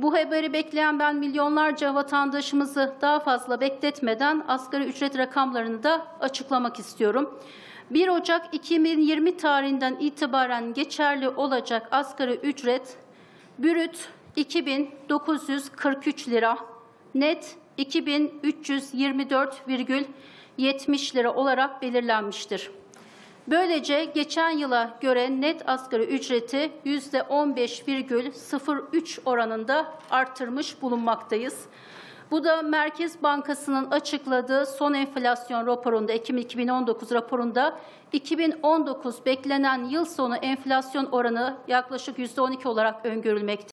Bu haberi bekleyen ben milyonlarca vatandaşımızı daha fazla bekletmeden asgari ücret rakamlarını da açıklamak istiyorum. 1 Ocak 2020 tarihinden itibaren geçerli olacak asgari ücret bürüt 2943 lira, net 2324,70 lira olarak belirlenmiştir. Böylece geçen yıla göre net asgari ücreti %15,03 oranında arttırmış bulunmaktayız. Bu da Merkez Bankası'nın açıkladığı son enflasyon raporunda, Ekim 2019 raporunda 2019 beklenen yıl sonu enflasyon oranı yaklaşık %12 olarak öngörülmektedir.